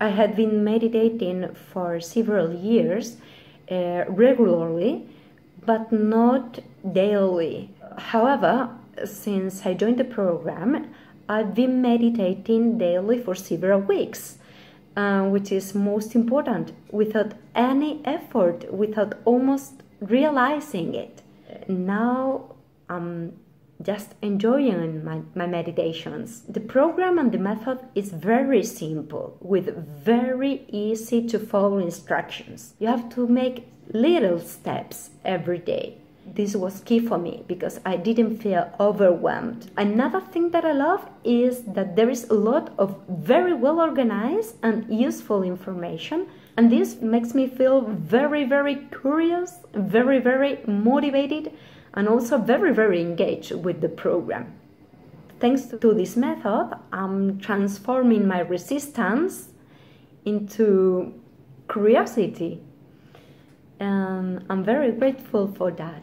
I had been meditating for several years uh, regularly, but not daily. However, since I joined the program, I've been meditating daily for several weeks, uh, which is most important, without any effort, without almost realizing it. Now just enjoying my, my meditations. The program and the method is very simple with very easy to follow instructions. You have to make little steps every day. This was key for me because I didn't feel overwhelmed. Another thing that I love is that there is a lot of very well organized and useful information, and this makes me feel very, very curious, very, very motivated and also very, very engaged with the program. Thanks to this method, I'm transforming my resistance into curiosity, and I'm very grateful for that.